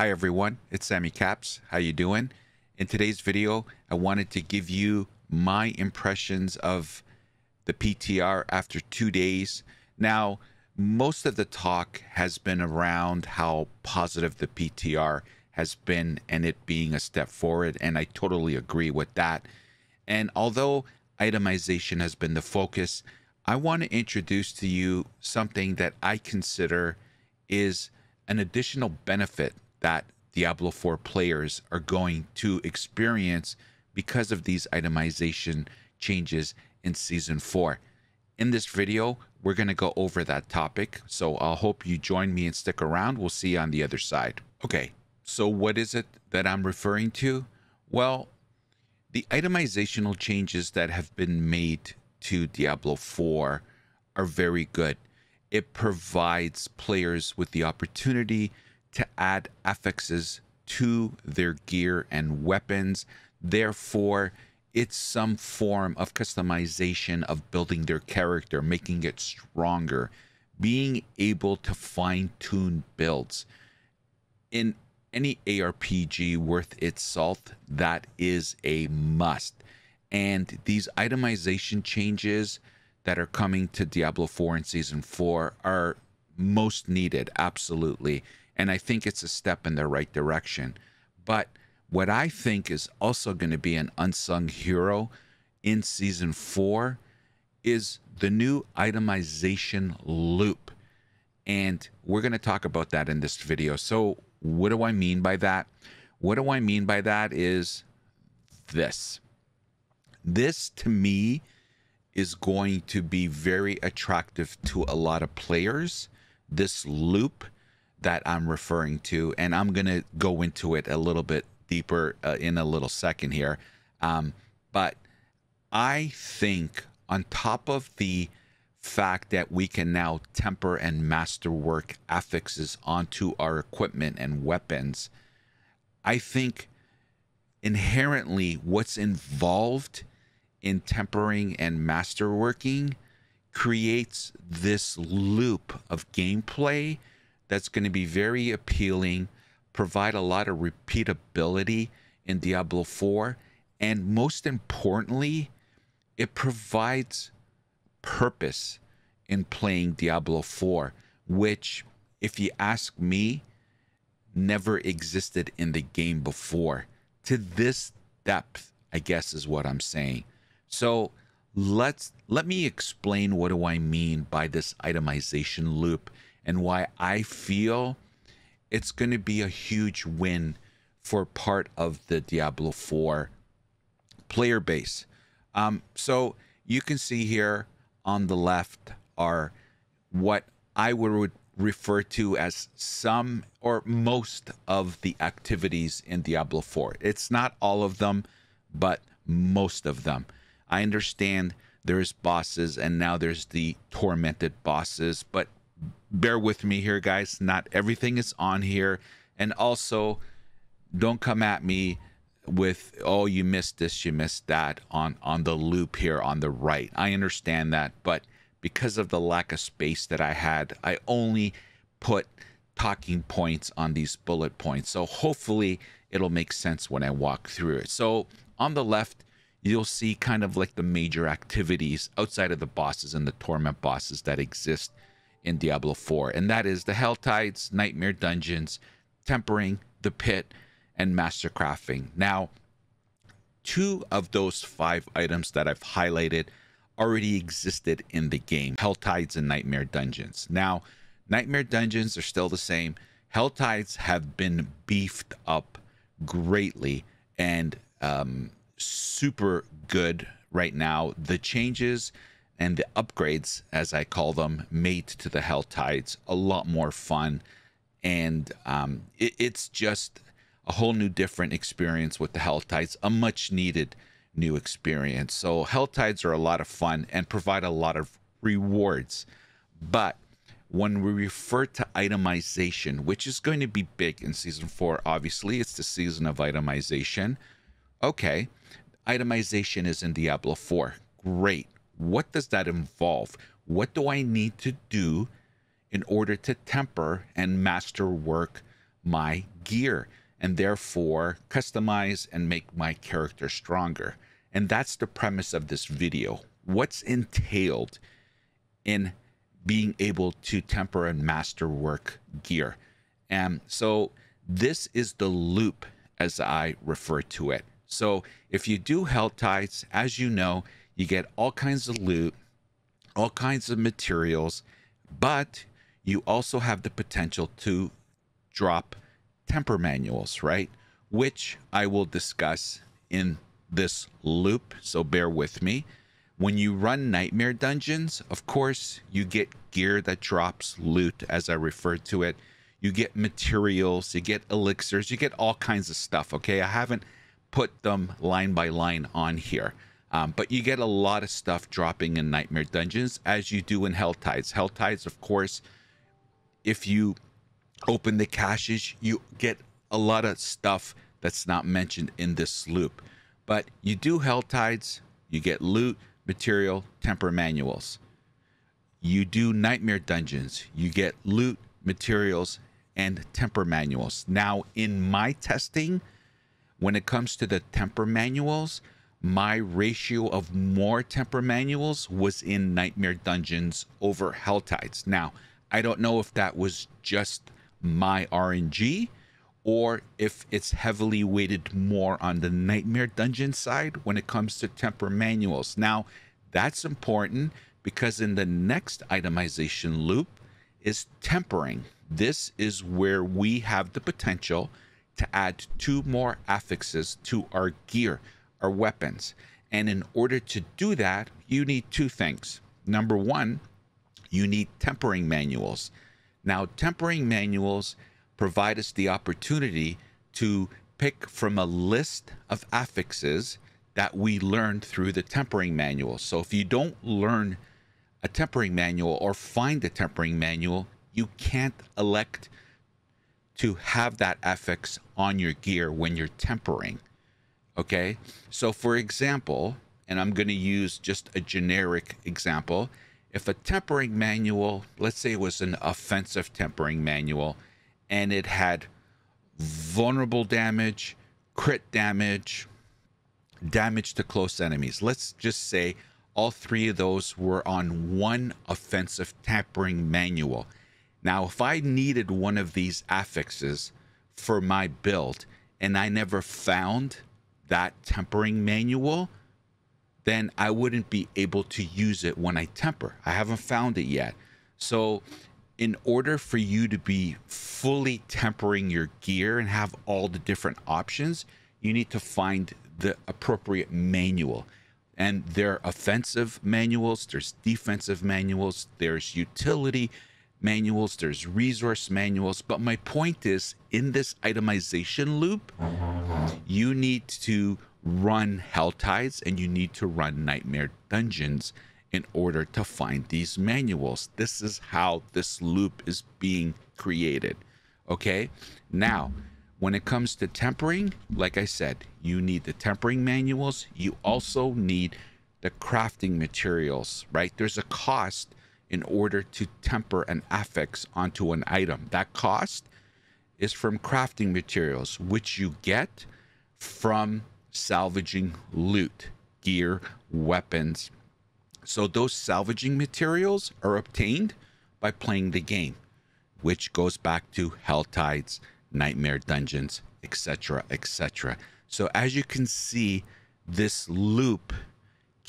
Hi everyone, it's SamyCaps. How you doing? In today's video, I wanted to give you my impressions of the PTR after two days. Now, most of the talk has been around how positive the PTR has been and it being a step forward, and I totally agree with that. And although itemization has been the focus, I want to introduce to you something that I consider is an additional benefit that Diablo 4 players are going to experience because of these itemization changes in Season 4. In this video, we're going to go over that topic, so I'll hope you join me and stick around. We'll see you on the other side. Okay, so what is it that I'm referring to? Well, the itemizational changes that have been made to Diablo 4 are very good. It provides players with the opportunity to add affixes to their gear and weapons. Therefore, it's some form of customization of building their character, making it stronger, being able to fine tune builds. In any ARPG worth its salt, that is a must. And these itemization changes that are coming to Diablo 4 in Season 4 are most needed, absolutely. And I think it's a step in the right direction. But what I think is also going to be an unsung hero in Season 4 is the new itemization loop. And we're going to talk about that in this video. So, what do I mean by that? What do I mean by that is this. This to me is going to be very attractive to a lot of players. This loop that I'm referring to, and I'm to go into it a little bit deeper uh, in a little second here. Um, but I think, on top of the fact that we can now temper and masterwork affixes onto our equipment and weapons, I think inherently what's involved in tempering and masterworking creates this loop of gameplay that's going to be very appealing, provide a lot of repeatability in Diablo 4, and most importantly, it provides purpose in playing Diablo 4, which, if you ask me, never existed in the game before. To this depth, I guess is what I'm saying. So let's let me explain what do I mean by this itemization loop and why I feel it's going to be a huge win for part of the Diablo 4 player base. Um, so you can see here on the left are what I would refer to as some or most of the activities in Diablo 4. It's not all of them, but most of them. I understand there's bosses and now there's the tormented bosses, but bear with me here, guys. Not everything is on here. And also, don't come at me with oh you missed this you missed that on on the loop here on the right i understand that but because of the lack of space that i had i only put talking points on these bullet points so hopefully it'll make sense when i walk through it so on the left you'll see kind of like the major activities outside of the bosses and the torment bosses that exist in Diablo 4, and that is the Helltides, Nightmare Dungeons, Tempering, the Pit, and Mastercrafting. Now, two of those five items that I've highlighted already existed in the game Helltides and Nightmare Dungeons. Now, Nightmare Dungeons are still the same. Helltides have been beefed up greatly and um, super good right now. The changes and the upgrades, as I call them, made to the Helltides a lot more fun. And um, it, it's just a whole new different experience with the Helltides, a much needed new experience. So Helltides are a lot of fun and provide a lot of rewards. But when we refer to itemization, which is going to be big in season four, obviously, it's the season of itemization. Okay, itemization is in Diablo 4. Great. What does that involve? What do I need to do in order to temper and master work my gear and therefore customize and make my character stronger. And that's the premise of this video. What's entailed in being able to temper and master work gear. And so this is the loop as I refer to it. So if you do Helltides, as you know, you get all kinds of loot, all kinds of materials, but you also have the potential to drop temper manuals, right? Which I will discuss in this loop. So bear with me. When you run Nightmare Dungeons, of course, you get gear that drops loot, as I referred to it. You get materials, you get elixirs, you get all kinds of stuff. Okay. I haven't put them line by line on here. Um, but you get a lot of stuff dropping in Nightmare Dungeons as you do in Helltides. Hell Tides, of course, if you open the caches, you get a lot of stuff that's not mentioned in this loop. But you do Helltides, you get loot, material, temper manuals. You do Nightmare Dungeons, you get loot, materials, and temper manuals. Now, in my testing, when it comes to the temper manuals, my ratio of more temper manuals was in Nightmare Dungeons over Helltides. Now, I don't know if that was just my RNG or if it's heavily weighted more on the Nightmare Dungeon side when it comes to temper manuals. Now, that's important because in the next itemization loop is tempering. This is where we have the potential to add two more affixes to our gear our weapons. And in order to do that, you need two things. Number one, you need tempering manuals. Now, tempering manuals provide us the opportunity to pick from a list of affixes that we learned through the tempering manual. So if you don't learn a tempering manual or find a tempering manual, you can't elect to have that affix on your gear when you're tempering. Okay. So, for example, and I'm going to use just a generic example. If a tempering manual, let's say it was an offensive tempering manual, and it had vulnerable damage, crit damage, damage to close enemies. Let's just say all three of those were on one offensive tempering manual. Now, if I needed one of these affixes for my build and I never found that tempering manual, then I wouldn't be able to use it when I temper. I haven't found it yet. So, in order for you to be fully tempering your gear and have all the different options, you need to find the appropriate manual. And there are offensive manuals, there's defensive manuals, there's utility manuals, there's resource manuals. But my point is in this itemization loop, you need to run Helltides and you need to run Nightmare Dungeons in order to find these manuals. This is how this loop is being created. Okay. Now, when it comes to tempering, like I said, you need the tempering manuals. You also need the crafting materials, right? There's a cost in order to temper an affix onto an item. That cost is from crafting materials, which you get from salvaging loot, gear, weapons. So those salvaging materials are obtained by playing the game, which goes back to Helltides, Nightmare Dungeons, etc., etc. So as you can see, this loop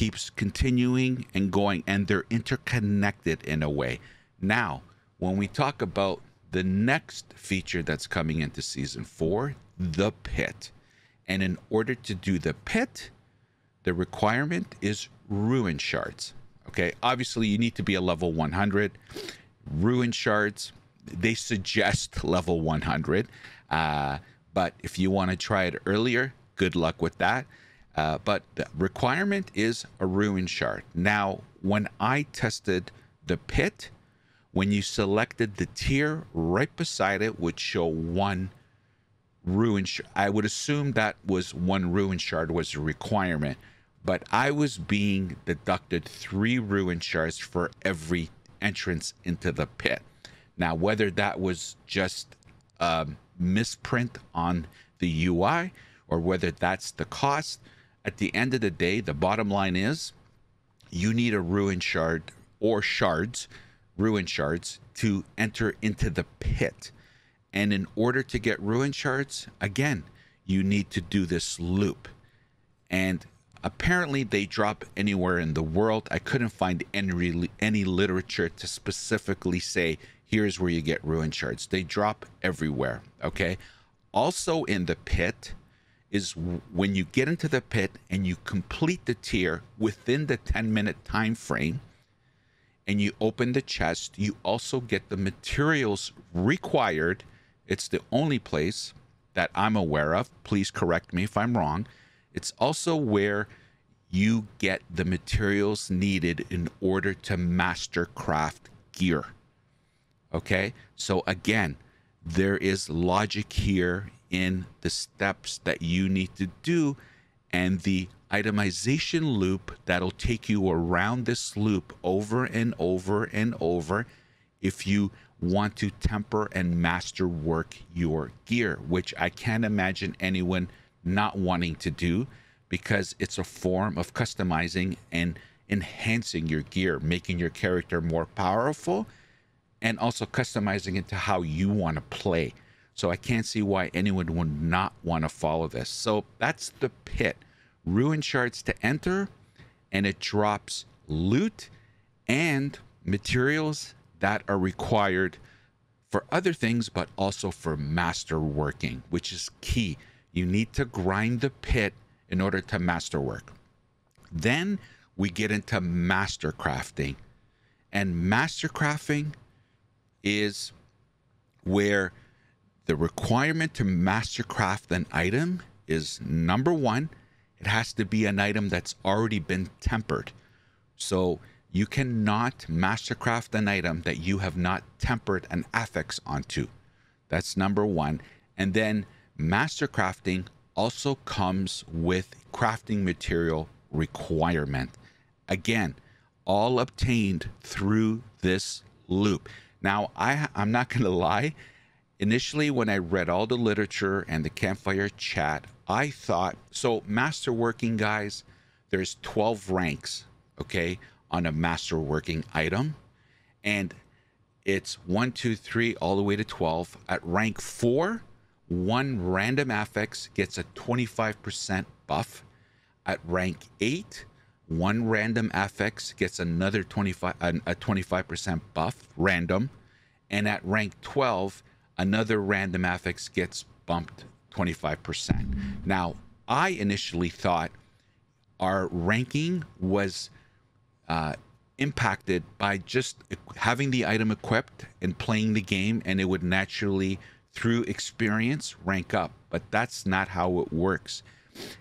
keeps continuing and going, and they're interconnected in a way. Now, when we talk about the next feature that's coming into season four, the pit. And in order to do the pit, the requirement is rune shards. Okay, obviously, you need to be a level 100. Rune shards, they suggest level 100. Uh, but if you want to try it earlier, good luck with that. Uh, but the requirement is a rune shard. Now, when I tested the pit, when you selected the tier, right beside it would show one ruin. Sh- I would assume that was one rune shard was a requirement, but I was being deducted three rune shards for every entrance into the pit. Now, whether that was just a misprint on the UI or whether that's the cost. At the end of the day, the bottom line is you need a rune shard or shards, rune shards, to enter into the pit. And in order to get rune shards, again, you need to do this loop. And apparently they drop anywhere in the world. I couldn't find any any literature to specifically say here's where you get rune shards. They drop everywhere, okay? Also in the pit is when you get into the pit and you complete the tier within the 10 minute time frame and you open the chest, you also get the materials required. It's the only place that I'm aware of. Please correct me if I'm wrong. It's also where you get the materials needed in order to master craft gear. Okay? So again, there is logic here in the steps that you need to do and the itemization loop that'll take you around this loop over and over and over if you want to temper and master work your gear, which I can't imagine anyone not wanting to do because it's a form of customizing and enhancing your gear, making your character more powerful and also customizing it to how you want to play. So I can't see why anyone would not want to follow this. So that's the pit. Rune shards to enter, and it drops loot and materials that are required for other things, but also for master working, which is key. You need to grind the pit in order to master work. Then we get into master crafting. And master crafting is where the requirement to mastercraft an item is number one, it has to be an item that's already been tempered. So you cannot mastercraft an item that you have not tempered an affix onto. That's number one. And then mastercrafting also comes with crafting material requirement. Again, all obtained through this loop. Now, I, I'm not going to lie, Initially, when I read all the literature and the campfire chat, I thought so. Master working guys, there's 12 ranks, okay, on a master working item, and it's one, two, three, all the way to 12. At rank four, one random affix gets a 25% buff. At rank eight, one random affix gets another 25 a 25% buff random, and at rank 12 another random affix gets bumped 25%. Now, I initially thought our ranking was uh, impacted by just having the item equipped and playing the game, and it would naturally, through experience, rank up. But that's not how it works.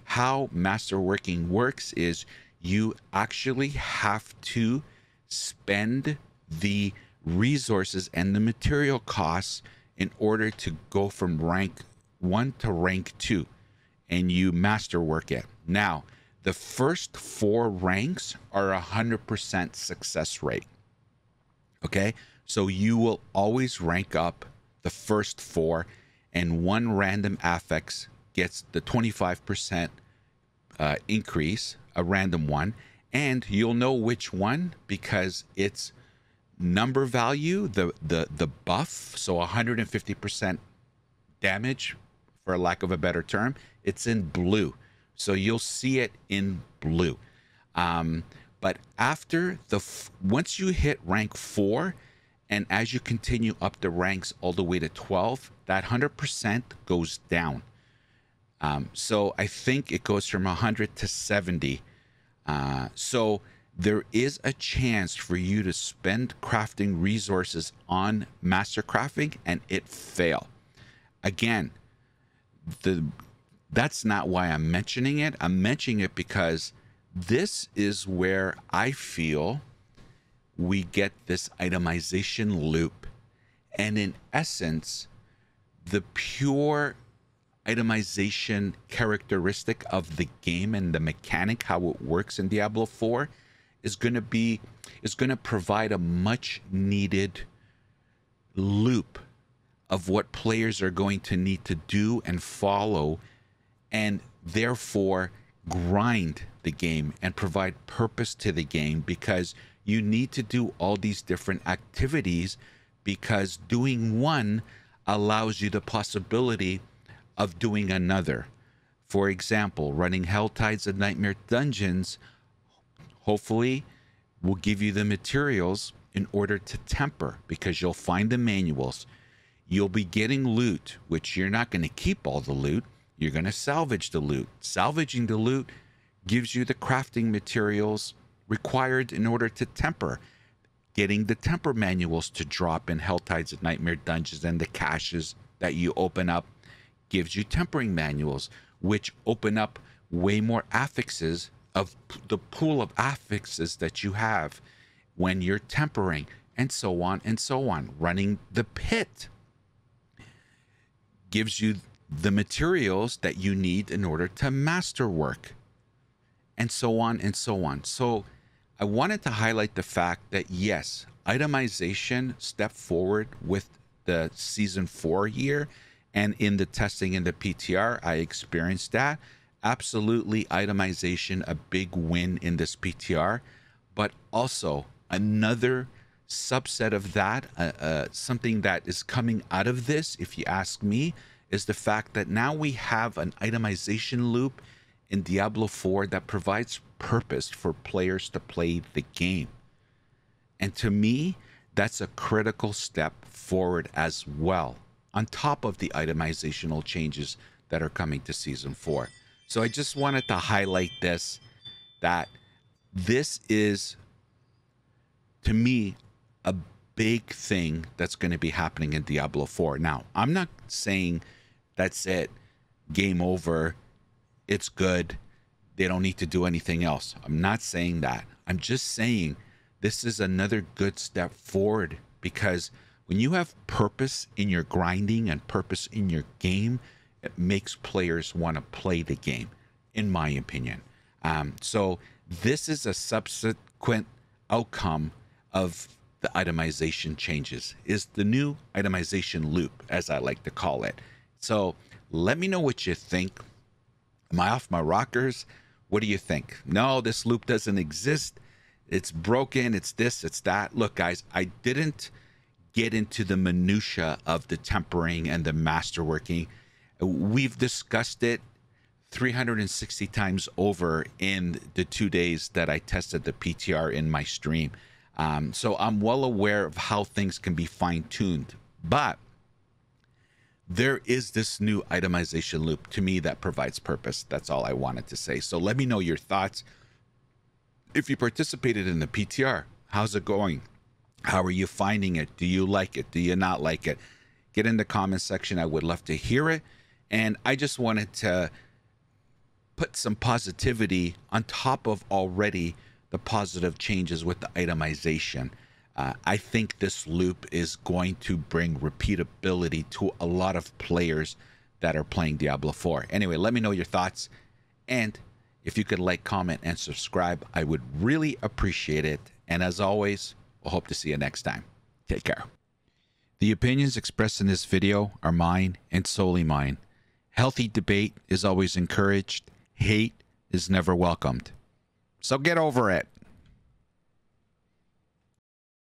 How master working works is you actually have to spend the resources and the material costs in order to go from rank one to rank two and you masterwork it. Now, the first four ranks are a 100% success rate. Okay. So you will always rank up the first four, and one random affix gets the 25% uh, increase, a random one. And you'll know which one because it's number value, the the the buff, so 150% damage, for lack of a better term, it's in blue. So you'll see it in blue. Um, but after the once you hit rank four, and as you continue up the ranks all the way to 12, that 100% goes down. Um, so I think it goes from 100 to 70. Uh, so there is a chance for you to spend crafting resources on master crafting and it fail. Again, the that's not why I'm mentioning it. I'm mentioning it because this is where I feel we get this itemization loop. And in essence, the pure itemization characteristic of the game and the mechanic, how it works in Diablo 4, is going to be is going to provide a much needed loop of what players are going to need to do and follow, and therefore grind the game and provide purpose to the game because you need to do all these different activities because doing one allows you the possibility of doing another. For example, running Helltides of Nightmare Dungeons hopefully will give you the materials in order to temper because you'll find the manuals. You'll be getting loot, which you're not going to keep all the loot. You're going to salvage the loot. Salvaging the loot gives you the crafting materials required in order to temper. Getting the temper manuals to drop in Helltides of Nightmare Dungeons and the caches that you open up gives you tempering manuals, which open up way more affixes of the pool of affixes that you have when you're tempering, and so on and so on. Running the pit gives you the materials that you need in order to master work and so on and so on. So, I wanted to highlight the fact that yes, itemization stepped forward with the season four year, and in the testing in the PTR, I experienced that. Absolutely, itemization a big win in this PTR, but also another subset of that, uh, uh, something that is coming out of this, if you ask me, is the fact that now we have an itemization loop in Diablo 4 that provides purpose for players to play the game. And to me, that's a critical step forward as well, on top of the itemizational changes that are coming to season 4. So I just wanted to highlight this that this is to me a big thing that's going to be happening in Diablo 4. Now, I'm not saying that's it, game over, it's good, they don't need to do anything else. I'm not saying that. I'm just saying this is another good step forward because when you have purpose in your grinding and purpose in your game, it makes players want to play the game, in my opinion. Um, so this is a subsequent outcome of the itemization changes is the new itemization loop as i like to call it. So let me know what you think. Am i off my rockers? What do you think? No this loop doesn't exist. It's broken it's this it's that. Look guys i didn't get into the minutia of the tempering and the masterworking we've discussed it 360 times over in the two days that i tested the ptr in my stream um, so I'm well aware of how things can be fine tuned. But there is this new itemization loop to me that provides purpose. That's all I wanted to say. So let me know your thoughts. If you participated in the PTR, how's it going? How are you finding it? Do you like it? Do you not like it? Get in the comment section. I would love to hear it. And I just wanted to put some positivity on top of already the positive changes with the itemization. Uh, I think this loop is going to bring repeatability to a lot of players that are playing Diablo 4. Anyway, let me know your thoughts. And if you could like, comment, and subscribe, I would really appreciate it. And as always, we'll hope to see you next time. Take care. The opinions expressed in this video are mine and solely mine. Healthy debate is always encouraged. Hate is never welcomed. So get over it.